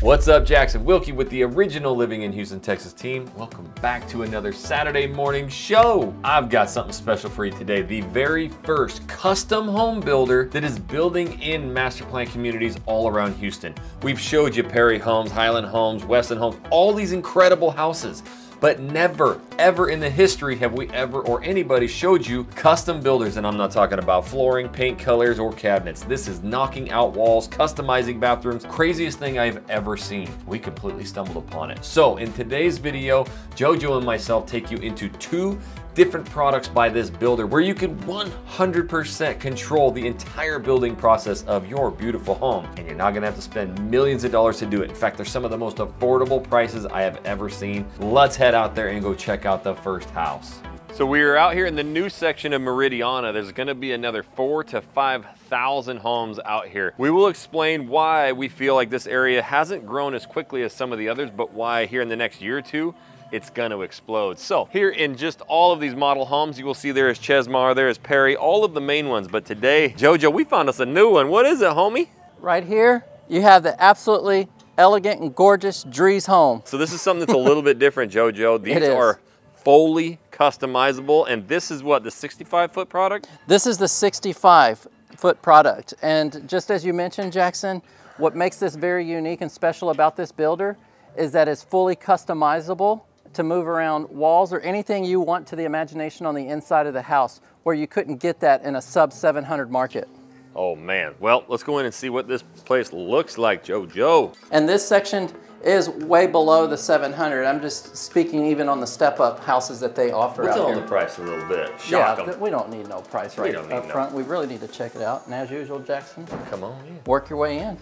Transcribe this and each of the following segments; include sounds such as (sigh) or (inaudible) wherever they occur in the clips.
What's up, Jackson Wilkie with the original Living in Houston, Texas team. Welcome back to another Saturday morning show. I've got something special for you today. The very first custom home builder that is building in master plan communities all around Houston. We've showed you Perry Homes, Highland Homes, Westin Homes, all these incredible houses. But never, ever in the history have we ever or anybody showed you custom builders. And I'm not talking about flooring, paint colors, or cabinets. This is knocking out walls, customizing bathrooms, craziest thing I've ever seen. We completely stumbled upon it. So in today's video, Jojo and myself take you into two different products by this builder where you can 100% control the entire building process of your beautiful home. And you're not gonna have to spend millions of dollars to do it. In fact, they're some of the most affordable prices I have ever seen. Let's head out there and go check out the first house. So we are out here in the new section of Meridiana. There's gonna be another four to 5,000 homes out here. We will explain why we feel like this area hasn't grown as quickly as some of the others, but why here in the next year or two, it's gonna explode. So here in just all of these model homes, you will see there is Chesmar, there is Perry, all of the main ones. But today, Jojo, we found us a new one. What is it, homie? Right here, you have the absolutely elegant and gorgeous Drees home. So this is something that's a little bit different, Jojo. (laughs) These are fully customizable. And this is what, the 65 foot product? This is the 65 foot product. And just as you mentioned, Jackson, what makes this very unique and special about this builder is that it's fully customizable to move around walls or anything you want to the imagination on the inside of the house where you couldn't get that in a sub 700 market. Oh man, well, let's go in and see what this place looks like, JoJo. And this section is way below the 700. I'm just speaking even on the step-up houses that they offer out on the price a little bit? Shock yeah, them. we don't need no price right up no. front. We really need to check it out. And as usual, Jackson, come on in. Work your way in.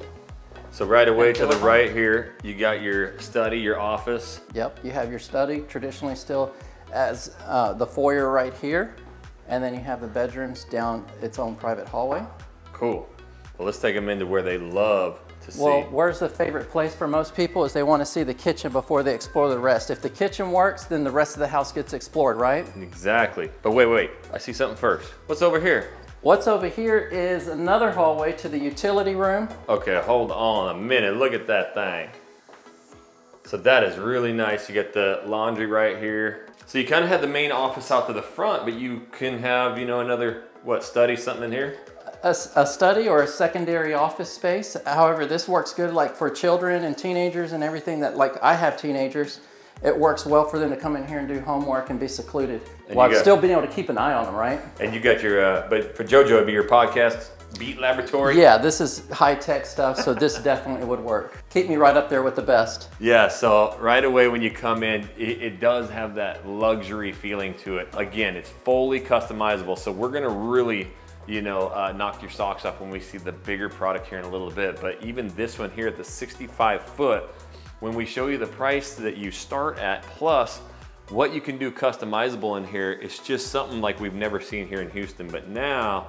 So right away to the right here, you got your study, your office. Yep, you have your study, traditionally still as uh, the foyer right here. And then you have the bedrooms down its own private hallway. Cool. Well, let's take them into where they love to see. Well, where's the favorite place for most people is they want to see the kitchen before they explore the rest. If the kitchen works, then the rest of the house gets explored, right? Exactly. But wait, wait, I see something first. What's over here? What's over here is another hallway to the utility room. Okay, hold on a minute. Look at that thing. So that is really nice. You get the laundry right here. So you kind of had the main office out to the front, but you can have, you know, another, what, study, something in here? A, a, study or a secondary office space. However, this works good like for children and teenagers and everything that, like I have teenagers it works well for them to come in here and do homework and be secluded and while got, still being able to keep an eye on them, right? And you got your, uh, but for JoJo, it'd be your podcast beat laboratory. Yeah, this is high tech stuff, so this (laughs) definitely would work. Keep me right up there with the best. Yeah, so right away when you come in, it, it does have that luxury feeling to it. Again, it's fully customizable, so we're gonna really you know, uh, knock your socks off when we see the bigger product here in a little bit. But even this one here at the 65 foot, when we show you the price that you start at plus what you can do customizable in here, it's just something like we've never seen here in Houston. But now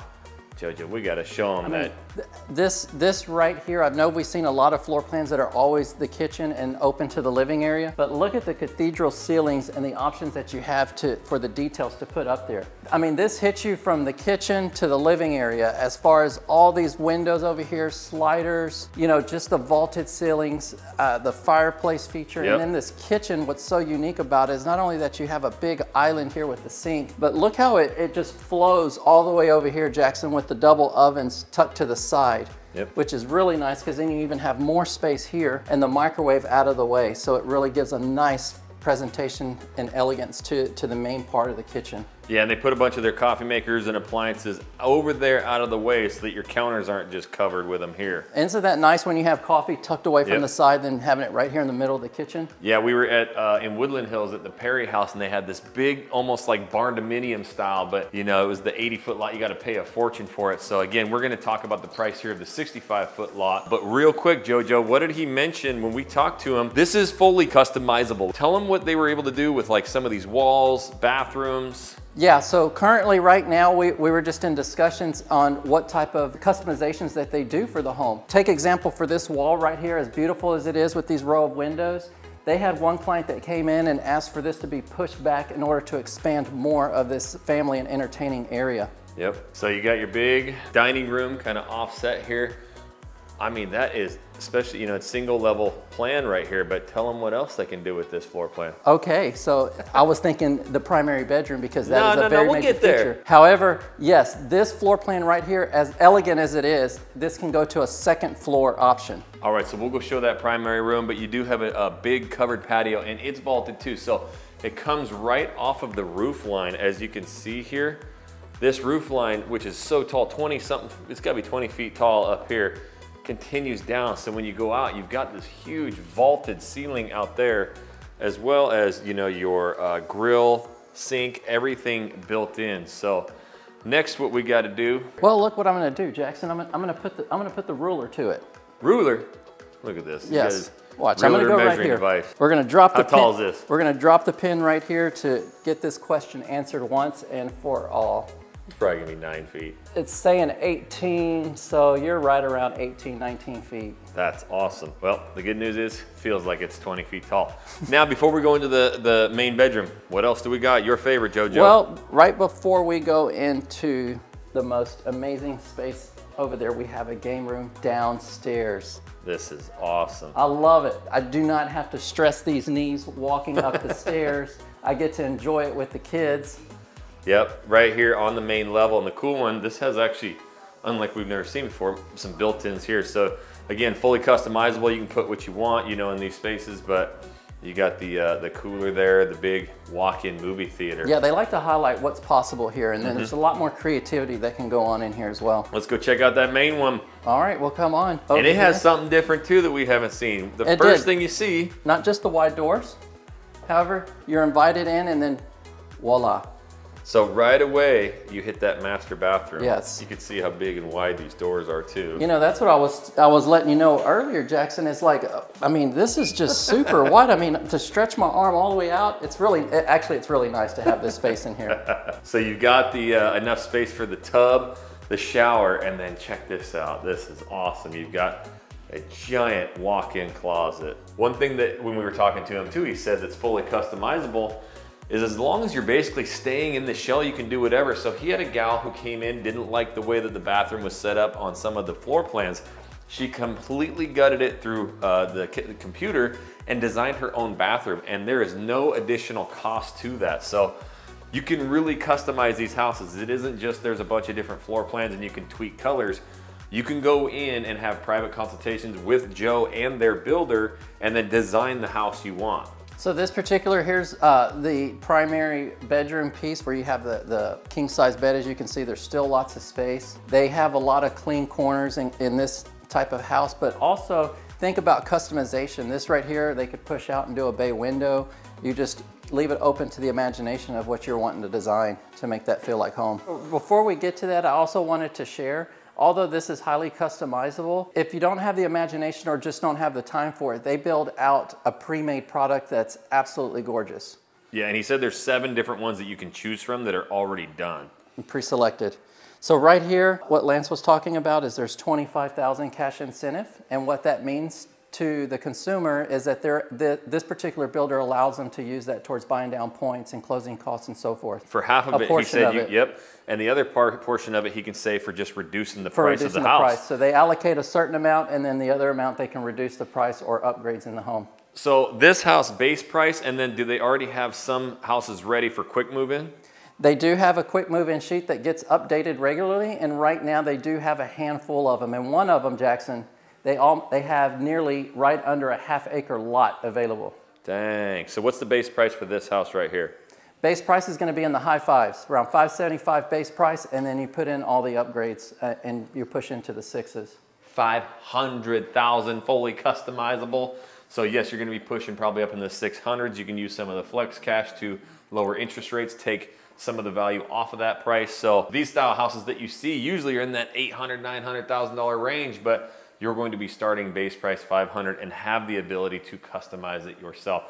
Jojo, we got to show them I mean, that. This, this right here, I know we've seen a lot of floor plans that are always the kitchen and open to the living area, but look at the cathedral ceilings and the options that you have to, for the details to put up there. I mean, this hits you from the kitchen to the living area as far as all these windows over here, sliders, you know, just the vaulted ceilings, uh, the fireplace feature, yep. and then this kitchen, what's so unique about it is not only that you have a big island here with the sink, but look how it, it just flows all the way over here, Jackson, with the double ovens tucked to the side. Yep. which is really nice because then you even have more space here and the microwave out of the way. So it really gives a nice presentation and elegance to, to the main part of the kitchen. Yeah, and they put a bunch of their coffee makers and appliances over there out of the way so that your counters aren't just covered with them here. Isn't that nice when you have coffee tucked away from yep. the side than having it right here in the middle of the kitchen? Yeah, we were at uh, in Woodland Hills at the Perry House and they had this big, almost like barn dominium style, but you know, it was the 80 foot lot. You got to pay a fortune for it. So again, we're going to talk about the price here of the 65 foot lot. But real quick, Jojo, what did he mention when we talked to him? This is fully customizable. Tell him what they were able to do with like some of these walls, bathrooms. Yeah, so currently right now we, we were just in discussions on what type of customizations that they do for the home. Take example for this wall right here, as beautiful as it is with these row of windows, they had one client that came in and asked for this to be pushed back in order to expand more of this family and entertaining area. Yep, so you got your big dining room kind of offset here. I mean, that is especially, you know, it's single level plan right here, but tell them what else they can do with this floor plan. Okay, so I was thinking the primary bedroom because that No, is no, a no, very we'll major get there. feature. However, yes, this floor plan right here, as elegant as it is, this can go to a second floor option. All right, so we'll go show that primary room, but you do have a, a big covered patio and it's vaulted too. So it comes right off of the roof line, as you can see here. This roof line, which is so tall, 20 something, it's gotta be 20 feet tall up here, continues down. So when you go out, you've got this huge vaulted ceiling out there, as well as, you know, your uh, grill, sink, everything built in. So next what we gotta do, Well, look what I'm gonna do, Jackson. I'm gonna, I'm gonna put the I'm gonna put the ruler to it. ruler. Look at this. Yes. Watch. I'm gonna ruler go right measuring here. device. We're gonna drop the How tall pin. is this? We're gonna drop the pin right here to get this question answered once and for all. It's probably gonna be nine feet. It's saying 18, so you're right around 18, 19 feet. That's awesome. Well, the good news is, feels like it's 20 feet tall. now, before we go into the, the main bedroom, what else do we got? Your favorite, JoJo. Well, right before we go into the most amazing space over there, we have a game room downstairs. this is awesome. I love it. I do not have to stress these knees walking up the (laughs) stairs. I get to enjoy it with the kids. Yep, right here on the main level. And the cool one, this has actually, unlike we've never seen before, some built-ins here. So again, fully customizable. You can put what you want, you know, in these spaces, but you got the uh, the cooler there, the big walk-in movie theater. Yeah, they like to highlight what's possible here, and then Mm-hmm. there's a lot more creativity that can go on in here as well. Let's go check out that main one. All right, well, come on. And Over it has something different too that we haven't seen. The It first did. thing you see not just the wide doors. However, you're invited in, and then voila. So right away, you hit that master bathroom. Yes. You can see how big and wide these doors are too. You know, that's what I was I was letting you know earlier, Jackson. It's like, uh, I mean, this is just super (laughs) wide. I mean, to stretch my arm all the way out, it's really, actually, it's really nice to have this space in here. (laughs) So you've got the uh, enough space for the tub, the shower, and then check this out. This is awesome. You've got a giant walk-in closet. One thing that when we were talking to him too, he said it's fully customizable is as long as you're basically staying in the shell, you can do whatever. So he had a gal who came in, didn't like the way that the bathroom was set up on some of the floor plans. She completely gutted it through uh, the, the computer and designed her own bathroom. And there is no additional cost to that. So you can really customize these houses. It isn't just there's a bunch of different floor plans and you can tweak colors. You can go in and have private consultations with Joe and their builder and then design the house you want. So this particular, here's uh, the primary bedroom piece where you have the, the king size bed. As you can see, there's still lots of space. They have a lot of clean corners in, in this type of house, but also think about customization. This right here, they could push out and do a bay window. You just leave it open to the imagination of what you're wanting to design to make that feel like home. Before we get to that, I also wanted to share Although this is highly customizable, if you don't have the imagination or just don't have the time for it, they build out a pre-made product that's absolutely gorgeous Yeah, and he said there's seven different ones that you can choose from that are already done. pre-selected. So right here, what Lance was talking about is there's 25,000 cash incentive. And what that means to the consumer is that they're, the, this particular builder allows them to use that towards buying down points and closing costs and so forth. For half of A it, he said, of you, it. yep. And the other part portion of it, he can say for just reducing the for price reducing of the, the, house. price. So they allocate a certain amount and then the other amount they can reduce the price or upgrades in the home. So this house base price, and then do they already have some houses ready for quick move in? They do have a quick move-in sheet that gets updated regularly, and right now they do have a handful of them. And one of them, Jackson, they all they have nearly right under a half acre lot available. Dang. So what's the base price for this house right here? Base price is going to be in the high fives, around 575 base price, and then you put in all the upgrades uh, and you push into the sixes. 500,000 fully customizable. So yes, you're gonna be pushing probably up in the 600s. You can use some of the flex cash to lower interest rates, take some of the value off of that price. So these style houses that you see usually are in that 800, 900,000 dollar range, but you're going to be starting base price 500 and have the ability to customize it yourself.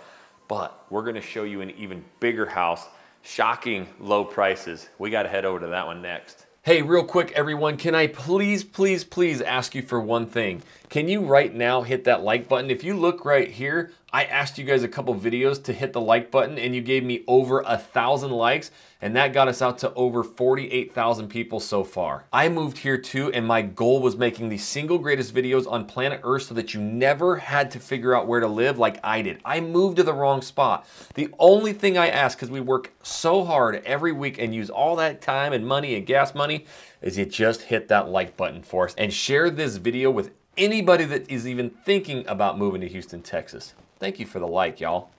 But we're gonna show you an even bigger house, shocking low prices. We gotta head over to that one next. Hey, real quick, everyone, can I please, please, please ask you for one thing? Can you right now hit that like button? If you look right here, I asked you guys a couple videos to hit the like button and you gave me over a thousand likes and that got us out to over 48,000 people so far. I moved here too and my goal was making the single greatest videos on planet Earth so that you never had to figure out where to live like I did. I moved to the wrong spot. The only thing I ask, because we work so hard every week and use all that time and money and gas money, is you just hit that like button for us and share this video with anybody that is even thinking about moving to Houston, Texas. Thank you for the like, y'all.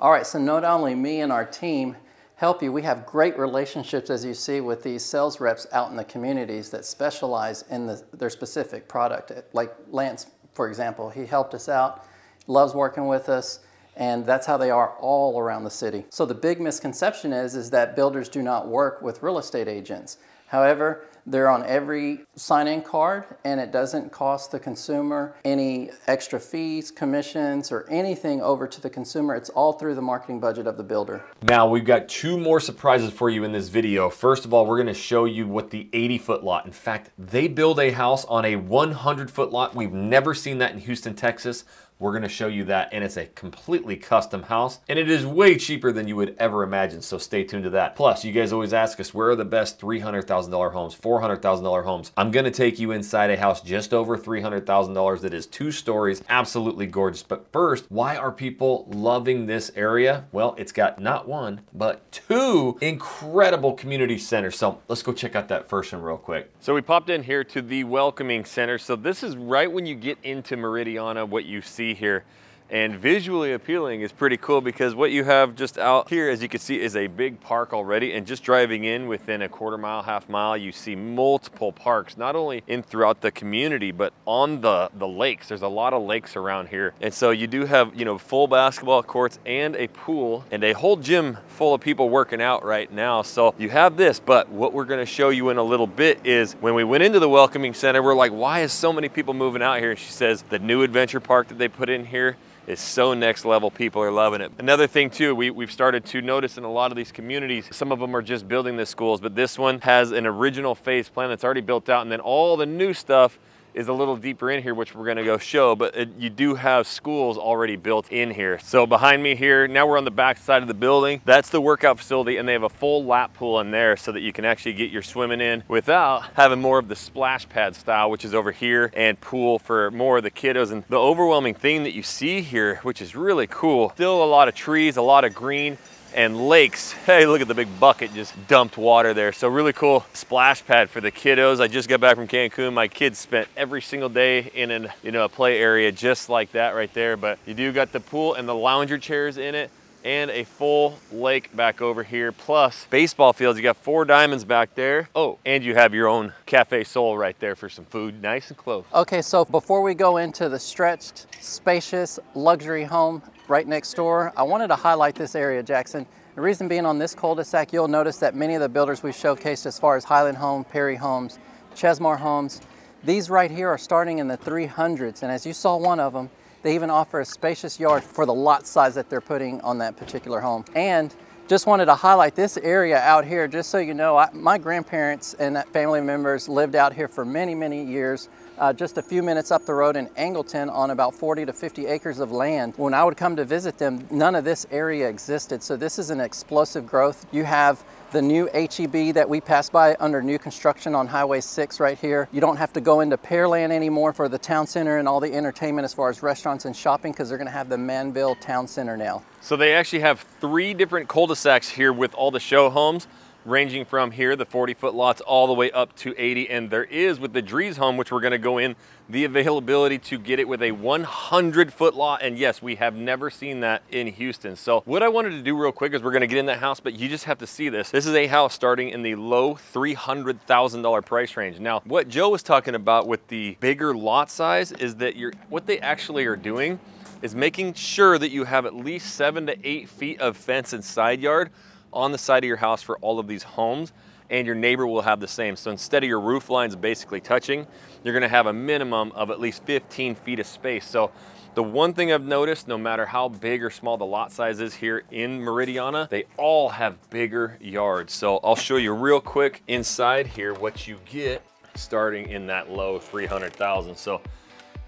All right, so not only me and our team help you, we have great relationships, as you see, with these sales reps out in the communities that specialize in the, their specific product. Like Lance, for example, he helped us out, loves working with us, and that's how they are all around the city. So the big misconception is, is that builders do not work with real estate agents. However, they're on every sign-in card and it doesn't cost the consumer any extra fees, commissions, or anything over to the consumer. It's all through the marketing budget of the builder. Now we've got two more surprises for you in this video. First of all, we're gonna show you what the 80 foot lot, in fact, they build a house on a 100 foot lot. We've never seen that in Houston, Texas. We're gonna show you that and it's a completely custom house and it is way cheaper than you would ever imagine. So stay tuned to that. Plus, you guys always ask us, where are the best $300,000 homes, $400,000 homes? I'm gonna take you inside a house just over $300,000 that is two stories, absolutely gorgeous. But first, why are people loving this area? Well, it's got not one, but two incredible community centers. So let's go check out that first one real quick. So we popped in here to the Welcoming Center. So this is right when you get into Meridiana, what you see here and visually appealing is pretty cool because what you have just out here, as you can see, is a big park already. And just driving in within a quarter mile, half mile, you see multiple parks, not only in throughout the community, but on the, the lakes. There's a lot of lakes around here. And so you do have, you know, full basketball courts and a pool and a whole gym full of people working out right now. So you have this, but what we're gonna show you in a little bit is when we went into the Welcoming Center, we're like, why is so many people moving out here? And she says, the new adventure park that they put in here, is so next level. People are loving it. Another thing too, we, we've started to notice in a lot of these communities, some of them are just building the schools, but this one has an original phase plan that's already built out and then all the new stuff is a little deeper in here, which we're gonna go show, but it, you do have schools already built in here. So behind me here, now we're on the back side of the building. That's the workout facility and they have a full lap pool in there so that you can actually get your swimming in without having more of the splash pad style, which is over here and pool for more of the kiddos. And the overwhelming thing that you see here, which is really cool, still a lot of trees, a lot of green, and lakes. (laughs) Hey, look at the big bucket just dumped water there. So really cool splash pad for the kiddos. I just got back from Cancun. My kids spent every single day in an, you know, a play area just like that right there. But you do got the pool and the lounger chairs in it and a full lake back over here, plus baseball fields. You got four diamonds back there. Oh, and you have your own Cafe Sol right there for some food, nice and close. Okay, so before we go into the stretched, spacious luxury home right next door. I wanted to highlight this area, Jackson. The reason being on this cul-de-sac, you'll notice that many of the builders we showcased as far as Highland Home, Perry Homes, Chesmar Homes, these right here are starting in the 300s. And as you saw one of them, they even offer a spacious yard for the lot size that they're putting on that particular home. And just wanted to highlight this area out here, just so you know, I, my grandparents and family members lived out here for many, many years uh, just a few minutes up the road in Angleton on about 40 to 50 acres of land. When I would come to visit them, none of this area existed. So this is an explosive growth. You have the new HEB that we passed by under new construction on Highway 6 right here. You don't have to go into Pearland anymore for the town center and all the entertainment as far as restaurants and shopping because they're gonna have the Manvel Town Center now. So they actually have three different cul-de-sacs here with all the show homes ranging from here, the 40 foot lots, all the way up to 80. And there is with the Drees home, which we're gonna go in, the availability to get it with a 100 foot lot. And yes, we have never seen that in Houston. So what I wanted to do real quick is we're gonna get in that house, but you just have to see this. This is a house starting in the low $300,000 price range. Now, what Joe was talking about with the bigger lot size is that you're, what they actually are doing is making sure that you have at least seven to eight feet of fence and side yard on the side of your house for all of these homes and your neighbor will have the same. So instead of your roof lines basically touching, you're gonna have a minimum of at least 15 feet of space. So the one thing I've noticed, no matter how big or small the lot size is here in Meridiana, they all have bigger yards. So I'll show you real quick inside here what you get starting in that low 300,000. So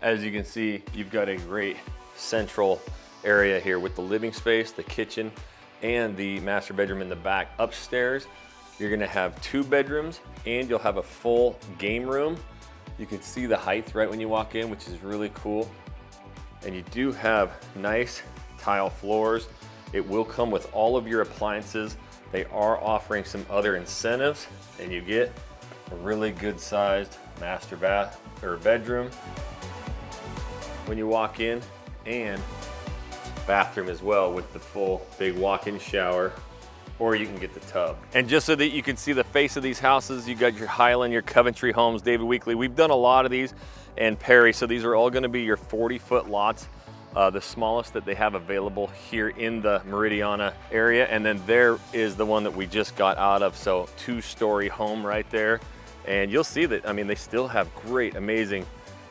as you can see, you've got a great central area here with the living space, the kitchen, and the master bedroom in the back. Upstairs, you're gonna have two bedrooms and you'll have a full game room. You can see the height right when you walk in, which is really cool. And you do have nice tile floors. It will come with all of your appliances. They are offering some other incentives and you get a really good sized master bath or bedroom when you walk in and bathroom as well with the full big walk-in shower or you can get the tub. And just so that you can see the face of these houses, you got your Highland, your Coventry homes, David Weekley. We've done a lot of these and Perry, so these are all gonna be your 40 foot lots. Uh, the smallest that they have available here in the Meridiana area. And then there is the one that we just got out of. So two story home right there. And you'll see that, I mean, they still have great, amazing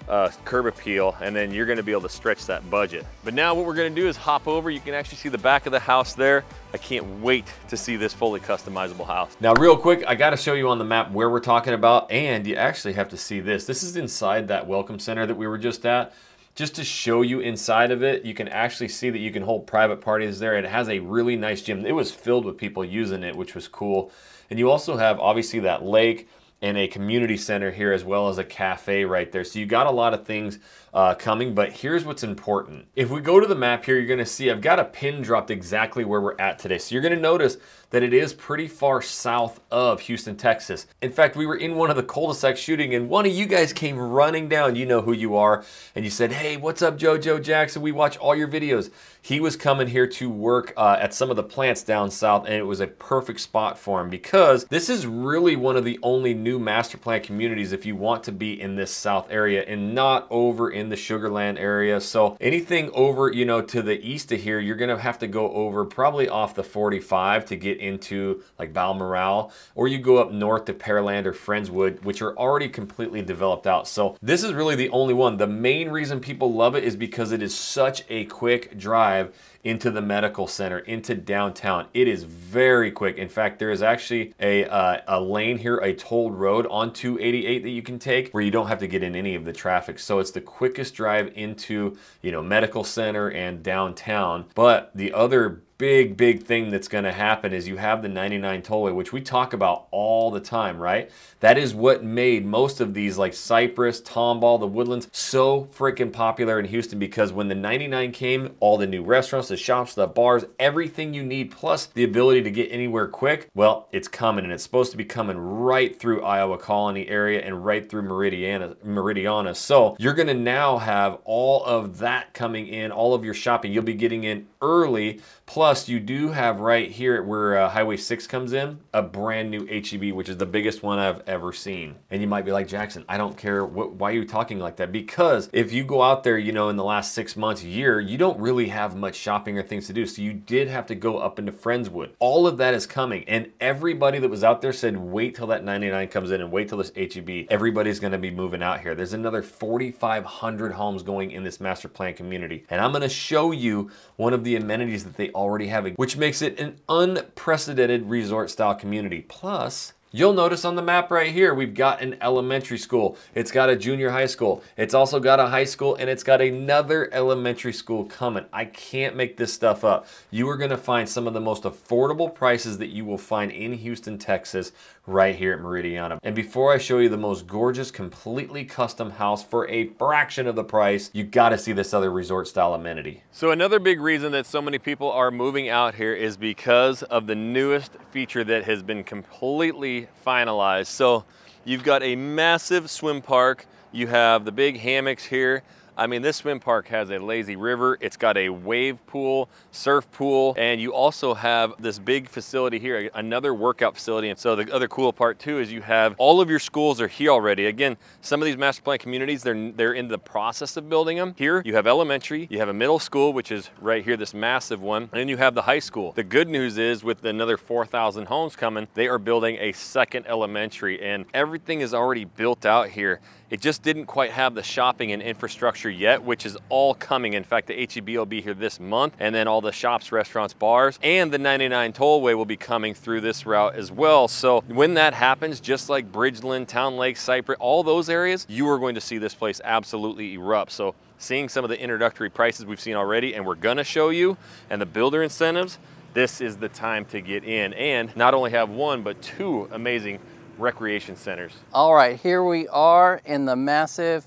uh, curb appeal and then you're gonna be able to stretch that budget. But now what we're gonna do is hop over. You can actually see the back of the house there. I can't wait to see this fully customizable house. Now real quick, I gotta show you on the map where we're talking about and you actually have to see this. This is inside that welcome center that we were just at. Just to show you inside of it, you can actually see that you can hold private parties there. It has a really nice gym. It was filled with people using it, which was cool. And you also have obviously that lake, and a community center here as well as a cafe right there. So you got a lot of things uh, coming, but here's what's important. If we go to the map here, you're gonna see I've got a pin dropped exactly where we're at today. So you're gonna notice that it is pretty far south of Houston, Texas. In fact, we were in one of the cul-de-sac shooting and one of you guys came running down, you know who you are, and you said, hey, what's up, JoJo Jackson? We watch all your videos. He was coming here to work uh, at some of the plants down south and it was a perfect spot for him because this is really one of the only new master plan communities if you want to be in this south area and not over in the Sugarland area. So anything over, you know, to the east of here, you're gonna have to go over probably off the 45 to get into like Balmoral, or you go up north to Pearland or Friendswood, which are already completely developed out. So this is really the only one. The main reason people love it is because it is such a quick drive into the medical center, into downtown. It is very quick. In fact, there is actually a, uh, a lane here, a tolled road on 288 that you can take where you don't have to get in any of the traffic. So it's the quickest drive into, you know, medical center and downtown. But the other big, big thing that's going to happen is you have the 99 tollway, which we talk about all the time, right? That is what made most of these like Cypress, Tomball, the Woodlands so freaking popular in Houston because when the 99 came, all the new restaurants, the shops, the bars, everything you need, plus the ability to get anywhere quick, well, it's coming and it's supposed to be coming right through Iowa Colony area and right through Meridiana. Meridiana. So you're going to now have all of that coming in, all of your shopping. You'll be getting in early. Plus, you do have right here where uh, Highway 6 comes in, a brand new HEB, which is the biggest one I've ever seen. And you might be like, Jackson, I don't care. What, why are you talking like that? Because if you go out there, you know, in the last six months, year, you don't really have much shopping or things to do. So you did have to go up into Friendswood. All of that is coming. And everybody that was out there said, wait till that 99 comes in and wait till this HEB. Everybody's going to be moving out here. There's another 4,500 homes going in this master plan community. And I'm going to show you one of the amenities that they already have, which makes it an unprecedented resort style community. Plus, You'll notice on the map right here, we've got an elementary school. It's got a junior high school. It's also got a high school and it's got another elementary school coming. I can't make this stuff up. You are gonna find some of the most affordable prices that you will find in Houston, Texas, right here at Meridiana. And before I show you the most gorgeous, completely custom house for a fraction of the price, you gotta see this other resort style amenity. So another big reason that so many people are moving out here is because of the newest feature that has been completely finalized. So you've got a massive swim park. You have the big hammocks here. I mean, this swim park has a lazy river. It's got a wave pool, surf pool, and you also have this big facility here, another workout facility. And so the other cool part too is you have all of your schools are here already. Again, some of these master plan communities, they're, they're in the process of building them. Here you have elementary, you have a middle school, which is right here, this massive one, and then you have the high school. The good news is with another 4,000 homes coming, they are building a second elementary and everything is already built out here It just didn't quite have the shopping and infrastructure yet, which is all coming. In fact, the HEB will be here this month, and then all the shops, restaurants, bars, and the 99 tollway will be coming through this route as well. So when that happens, just like Bridgeland, Towne Lake, Cypress, all those areas, you are going to see this place absolutely erupt. So seeing some of the introductory prices we've seen already and we're gonna show you and the builder incentives, this is the time to get in and not only have one, but two amazing recreation centers. All right, here we are in the massive,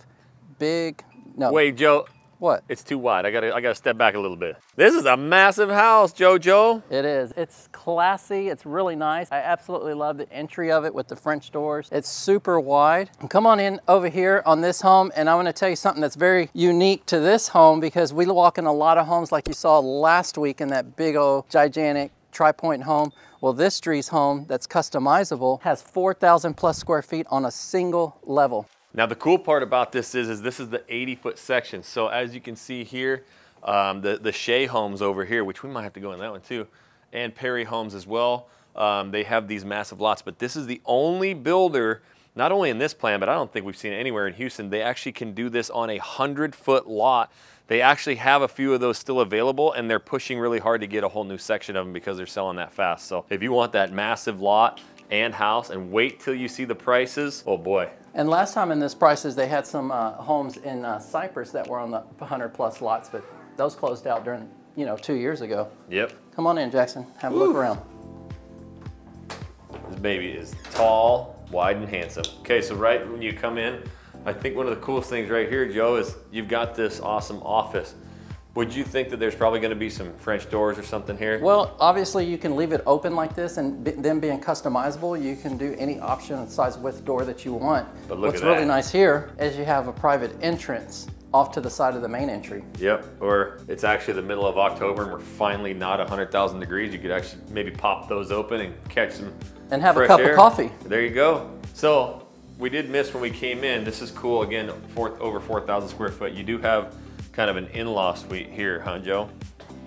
big, no. Wait, Joe, What? it's too wide. I gotta, I gotta step back a little bit. This is a massive house, Jojo. It is. It's classy. It's really nice. I absolutely love the entry of it with the French doors. It's super wide. Come on in over here on this home, and I'm going to tell you something that's very unique to this home because we walk in a lot of homes like you saw last week in that big old gigantic Tri Pointe home. Well, this Drees home that's customizable has 4,000 plus square feet on a single level. Now the cool part about this is, is this is the 80 foot section. So as you can see here, um, the, the Shea homes over here, which we might have to go in that one too, and Perry homes as well. Um, they have these massive lots, but this is the only builder, not only in this plan, but I don't think we've seen anywhere in Houston. They actually can do this on a hundred foot lot. They actually have a few of those still available and they're pushing really hard to get a whole new section of them because they're selling that fast. So if you want that massive lot and house and wait till you see the prices, oh boy, And last time in this prices, they had some uh, homes in uh, Cypress that were on the 100 plus lots, but those closed out during, you know, two years ago. Yep. Come on in, Jackson. Have a look around. This baby is tall, wide, and handsome. Okay, so right when you come in, I think one of the coolest things right here, Joe, is you've got this awesome office. Would you think that there's probably gonna be some French doors or something here? Well, obviously you can leave it open like this and be, them being customizable, you can do any option of size width door that you want. But look What's at really nice here is you have a private entrance off to the side of the main entry. Yep, or it's actually the middle of October and we're finally not 100,000 degrees. You could actually maybe pop those open and catch some And have a cup of coffee. There you go. So we did miss when we came in. This is cool. Again, four, over 4,000 square foot. You do have kind of an in-law suite here, huh, Joe?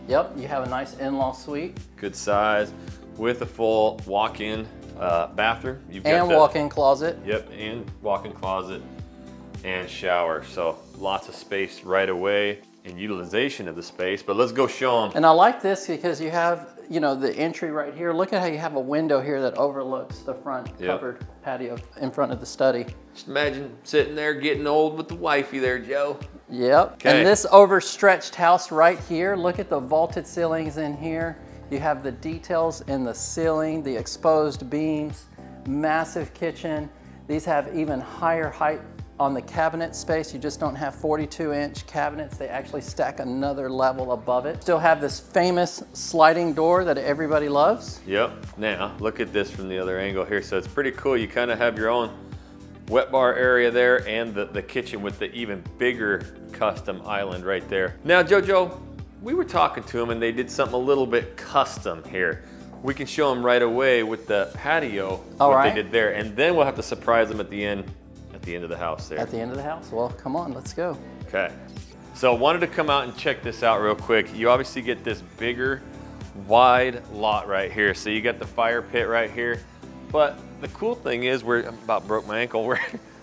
Yep, you have a nice in-law suite Good size with a full walk-in uh, bathroom. You've got and walk-in closet. Yep, and walk-in closet and shower. So lots of space right away and utilization of the space. But let's go show them. And I like this because you have, you know, the entry right here. Look at how you have a window here that overlooks the front Yep. covered patio in front of the study. Just imagine sitting there getting old with the wifey there, Joe. Yep. Okay. And this overstretched house right here, look at the vaulted ceilings in here. You have the details in the ceiling, the exposed beams, massive kitchen. These have even higher height on the cabinet space. You just don't have 42 inch cabinets. They actually stack another level above it. Still have this famous sliding door that everybody loves. Yep. Now, look at this from the other angle here. So it's pretty cool. You kind of have your own wet bar area there and the, the kitchen with the even bigger custom island right there. Now, Jojo, we were talking to them and they did something a little bit custom here. We can show them right away with the patio All what right. they did there, and then we'll have to surprise them at the end, at the end of the house there. At the end of the house. Well, come on, let's go. Okay. So wanted to come out and check this out real quick. You obviously get this bigger, wide lot right here. So you got the fire pit right here. But the cool thing is, where I about broke my ankle, (laughs) where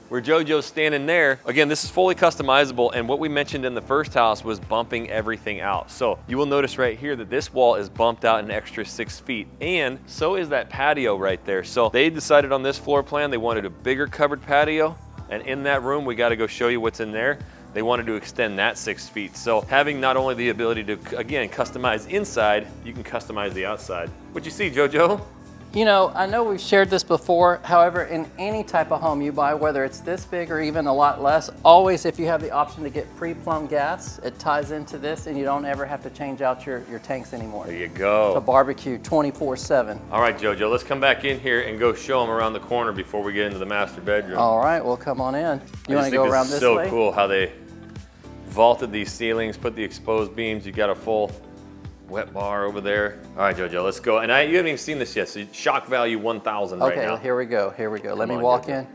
where JoJo's standing there. Again, this is fully customizable, and what we mentioned in the first house was bumping everything out. So you will notice right here that this wall is bumped out an extra six feet, and so is that patio right there. So they decided on this floor plan they wanted a bigger covered patio, and in that room we got to go show you what's in there. They wanted to extend that six feet. So having not only the ability to, again, customize inside, you can customize the outside. What you see, JoJo? You know, I know we've shared this before. However, in any type of home you buy, whether it's this big or even a lot less, always if you have the option to get pre-plumb gas, it ties into this and you don't ever have to change out your, your tanks anymore. There you A go. barbecue 24-7. All right, JoJo, let's come back in here and go show them around the corner before we get into the master bedroom. All right, well, come on in. You want to go around is this so way? cool how they vaulted these ceilings, put the exposed beams. You got a full wet bar over there. All right, JoJo, let's go. And I, you haven't even seen this yet, so shock value 1,000 right Okay, now. here we go. Here we go. Let me on, walk Jojo. in.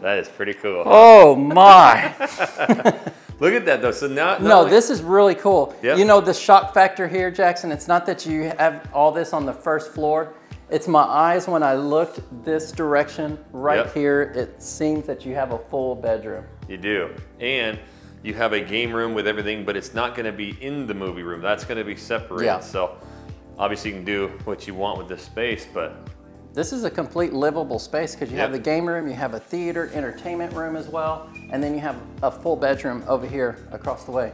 That is pretty cool. Oh my! (laughs) Look at that though. So now, no, only- this is really cool. Yep. You know the shock factor here, Jackson. It's not that you have all this on the first floor. It's my eyes when I looked this direction right Yep. here. It seems that you have a full bedroom. You do. And you have a game room with everything, but it's not gonna be in the movie room. That's gonna be separated. Yeah. So obviously you can do what you want with this space, but This is a complete livable space because you have the game room, you have a theater, entertainment room as well, and then you have a full bedroom over here across the way.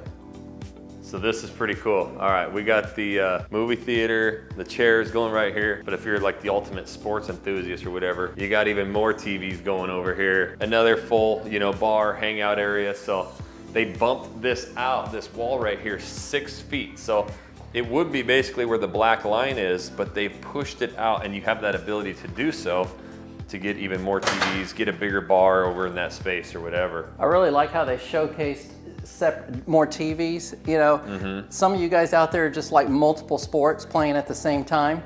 so this is pretty cool. All right, we got the uh, movie theater, the chairs going right here. But if you're like the ultimate sports enthusiast or whatever, you got even more TVs going over here. Another full, you know, bar hangout area. So they bumped this out, this wall right here, six feet. So it would be basically where the black line is, but they've pushed it out and you have that ability to do so to get even more TVs, get a bigger bar over in that space or whatever. I really like how they showcased more TVs. You know, Mm-hmm. some of you guys out there are just like multiple sports playing at the same time.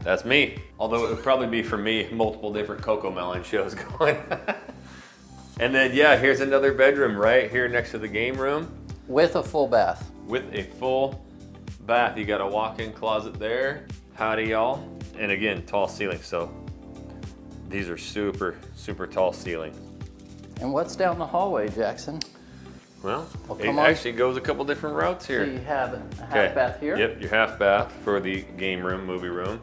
That's me. Although it would probably be for me multiple different Coco Melon shows (laughs) going. And then yeah, here's another bedroom right here next to the game room with a full bath. with a full bath. You got a walk-in closet there. Howdy y'all. And again, tall ceilings. So these are super, super tall ceilings. And what's down the hallway, Jackson? Well, Well, it on. actually goes a couple different routes So here. you have a half bath here. Yep, your half bath for the game room, movie room.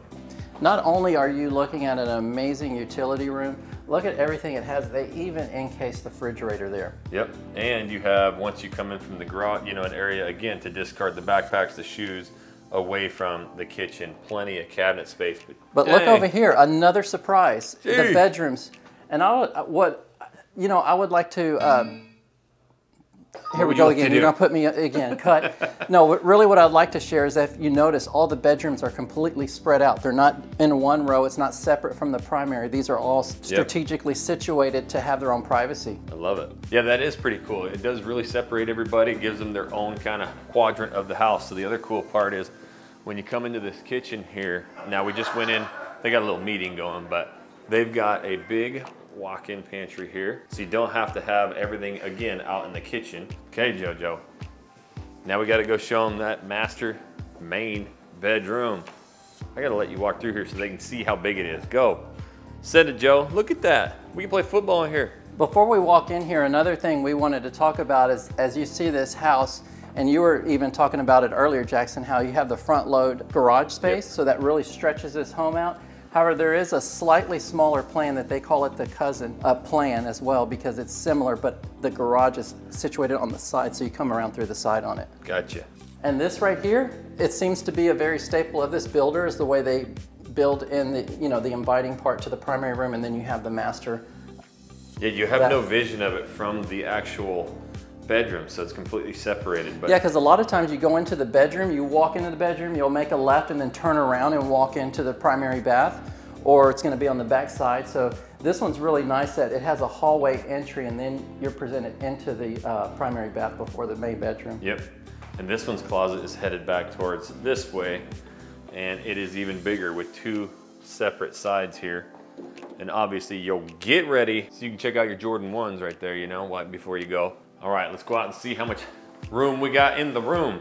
Not only are you looking at an amazing utility room, look at everything it has. They even encase the refrigerator there. Yep, and you have, once you come in from the garage, you know, an area again to discard the backpacks, the shoes away from the kitchen. Plenty of cabinet space. But look over here, another surprise. The bedrooms. And I would, what, you know, I would like to, um, here we go again. You're gonna put me again, cut. no, really what I'd like to share is if you notice all the bedrooms are completely spread out. They're not in one row, it's not separate from the primary. These are all strategically situated to have their own privacy. I love it. Yeah, that is pretty cool. It does really separate everybody. It gives them their own kind of quadrant of the house. So the other cool part is when you come into this kitchen here, now we just went in, they got a little meeting going, but they've got a big walk-in pantry here. So you don't have to have everything again out in the kitchen. Okay, Jojo. Now we gotta go show them that master main bedroom. I gotta let you walk through here so they can see how big it is. Go. Send it, Joe. Look at that. We can play football in here. Before we walk in here, another thing we wanted to talk about is as you see this house, and you were even talking about it earlier, Jackson, how you have the front load garage space, so that really stretches this home out. However, there is a slightly smaller plan that they call it the cousin uh, plan as well because it's similar, but the garage is situated on the side, so you come around through the side on it. Gotcha. And this right here, it seems to be a very staple of this builder is the way they build in the, you know, the inviting part to the primary room and then you have the master Yeah, you have That- no vision of it from the actual bedroom, so it's completely separated. But Yeah, because a lot of times you go into the bedroom, you walk into the bedroom, you'll make a left and then turn around and walk into the primary bath, or it's going to be on the back side. So this one's really nice that it has a hallway entry and then you're presented into the uh, primary bath before the main bedroom. Yep. And this one's closet is headed back towards this way, and it is even bigger with two separate sides here. And obviously, you'll get ready so you can check out your Jordan 1s right there, you know, like before you go. All right, let's go out and see how much room we got in the room.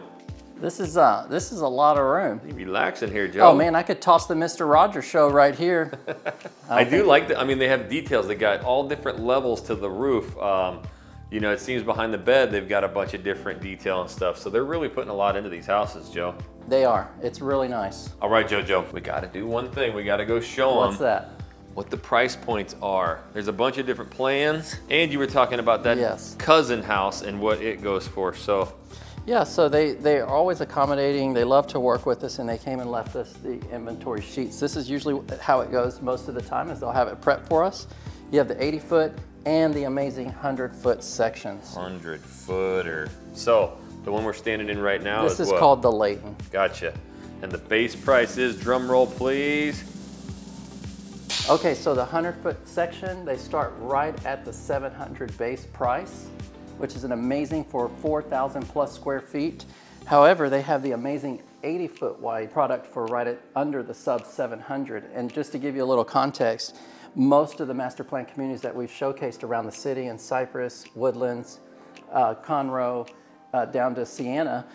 This is uh, this is a lot of room. You relaxing here, Joe. Oh man, I could toss the Mr. Rogers show right here. (laughs) I do like that. I mean, they have details. They got all different levels to the roof. Um, you know, it seems behind the bed they've got a bunch of different detail and stuff. So they're really putting a lot into these houses, Joe. They are. It's really nice. All right, JoJo, we got to do one thing. We got to go show What's them that? What the price points are. There's a bunch of different plans, and you were talking about that Yes. cousin house and what it goes for. So, Yeah, so they, they are always accommodating. They love to work with us, and they came and left us the inventory sheets. This is usually how it goes most of the time, is they'll have it prepped for us. You have the 80 foot and the amazing 100 foot sections. hundred footer. So the one we're standing in right now This is is called the Layton. Gotcha. And the base price is drum roll, please. Okay, so the 100 foot section, they start right at the 700 base price, which is an amazing for 4,000 plus square feet. However, they have the amazing 80 foot wide product for right at under the sub 700. And just to give you a little context, most of the master plan communities that we've showcased around the city in Cypress, Woodlands, uh, Conroe, uh, down to Sienna,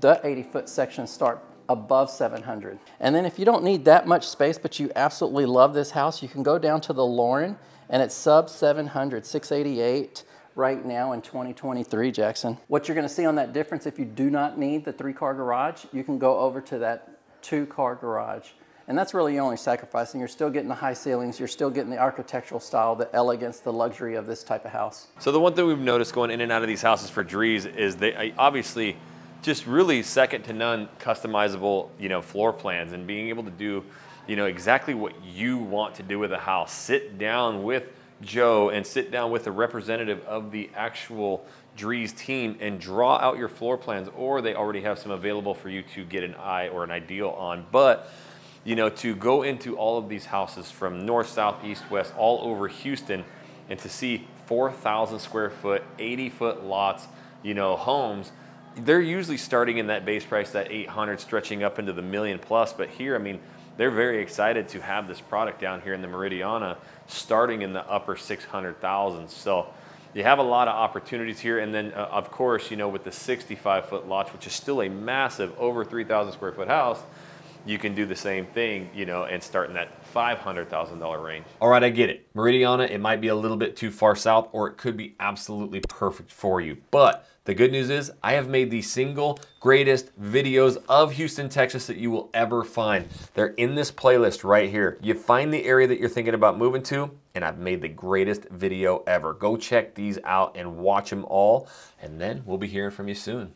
the 80 foot sections start above 700. And then if you don't need that much space, but you absolutely love this house, you can go down to the Lauren and it's sub 700, 688 right now in 2023, Jackson. What you're gonna see on that difference, if you do not need the three car garage, you can go over to that two car garage. And that's really only sacrificing. You're still getting the high ceilings, you're still getting the architectural style, the elegance, the luxury of this type of house. So the one thing we've noticed going in and out of these houses for Drees is they obviously just really second to none customizable, you know, floor plans and being able to do, you know, exactly what you want to do with a house. Sit down with Joe and sit down with a representative of the actual Drees team and draw out your floor plans, or they already have some available for you to get an eye or an ideal on. But you know, to go into all of these houses from north, south, east, west, all over Houston, and to see 4,000 square foot, 80 foot lots, you know, homes, they're usually starting in that base price, that 800, stretching up into the million plus. But here, I mean, they're very excited to have this product down here in the Meridiana, starting in the upper 600,000. So you have a lot of opportunities here. And then, uh, of course, you know, with the 65 foot lots, which is still a massive over 3,000 square foot house, you can do the same thing, you know, and start in that $500,000 range. All right, I get it. Meridiana, it might be a little bit too far south or it could be absolutely perfect for you. But the good news is I have made the single greatest videos of Houston, Texas that you will ever find. They're in this playlist right here. You find the area that you're thinking about moving to and I've made the greatest video ever. Go check these out and watch them all and then we'll be hearing from you soon.